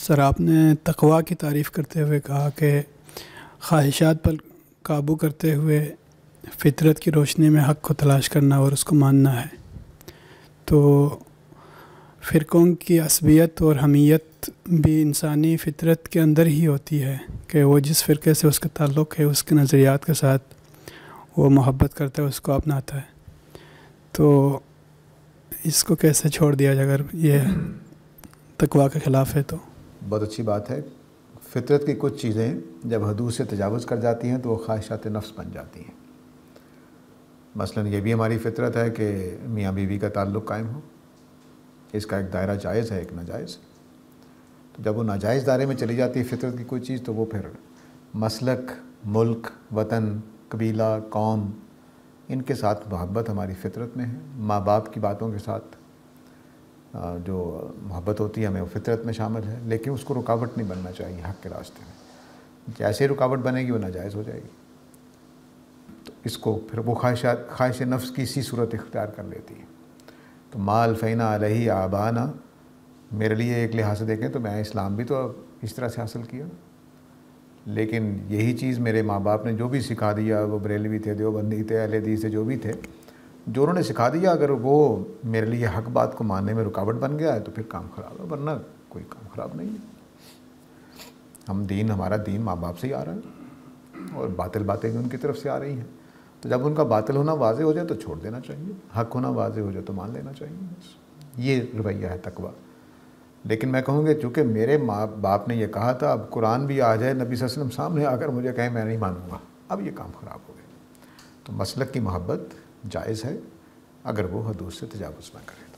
Sir, आपने तकवा की तारीफ़ करते हुए कहा कि ख्वाहिशात पर काबू करते हुए फ़ितरत की रोशनी में हक़ को तलाश करना और उसको मानना है। तो फ़िरक़ों की असबियत और हमीयत भी इंसानी फ़ितरत के अंदर ही होती है कि वो जिस फ़िरके से उसका ताल्लुक़ है, उसके नज़रियात के साथ वो मोहब्बत करता है, उसको अपनाता है। तो इसको कैसे छोड़ दिया जाए अगर ये तकवा के ख़िलाफ़ है तो? बहुत अच्छी बात है। फ़ितरत की कुछ चीज़ें जब हदूद से तजावज़ कर जाती हैं तो वो ख्वाहिशात नफ्स बन जाती हैं। मसलन ये भी हमारी फ़ितरत है कि मियाँ बीवी का ताल्लुक़ कायम हो। इसका एक दायरा जायज़ है, एक नाजायज़। तो जब वो नाजायज़ दायरे में चली जाती है फ़ितरत की कोई चीज़ तो वो फिर मसलक, मुल्क, वतन, कबीला, कौम, इनके साथ मोहब्बत हमारी फ़ितरत में है। माँ बाप की बातों के साथ जो मोहब्बत होती है, हमें वो फितरत में शामिल है, लेकिन उसको रुकावट नहीं बनना चाहिए हक़ के रास्ते में। जैसे रुकावट बनेगी, वो नाजायज़ हो जाएगी। तो इसको फिर वो ख्वाहिशात ख्वाहिश नफ्स की इसी सूरत इख्तियार कर लेती है। तो माल फ़ैना अलही आबाना, मेरे लिए एक लिहाज से देखें तो मैं इस्लाम भी तो इस तरह से हासिल किया। लेकिन यही चीज़ मेरे माँ बाप ने जो भी सिखा दिया, वो बरेलवी थे, देवबंदी थे अहलदी से जो भी थे जो उन्होंने सिखा दिया, अगर वो मेरे लिए हक बात को मानने में रुकावट बन गया है तो फिर काम ख़राब है, वरना कोई काम ख़राब नहीं है। हम दीन, हमारा दीन माँ बाप से ही आ रहा है और बातिल बातें भी उनकी तरफ़ से आ रही हैं। तो जब उनका बातिल होना वाजे हो जाए तो छोड़ देना चाहिए। हक होना वाजे हो जाए तो मान लेना चाहिए ये रवैया है तकवा। लेकिन मैं कहूँगी, चूँकि मेरे माँ बाप ने यह कहा था, अब कुरान भी आ जाए, नबी वसल्लम सामने आकर मुझे कहें, मैं नहीं मानूँगा। अब ये काम ख़राब हो गया। तो मसलक की मोहब्बत जायज़ है अगर वो हदूद से तजावज़ ना करे।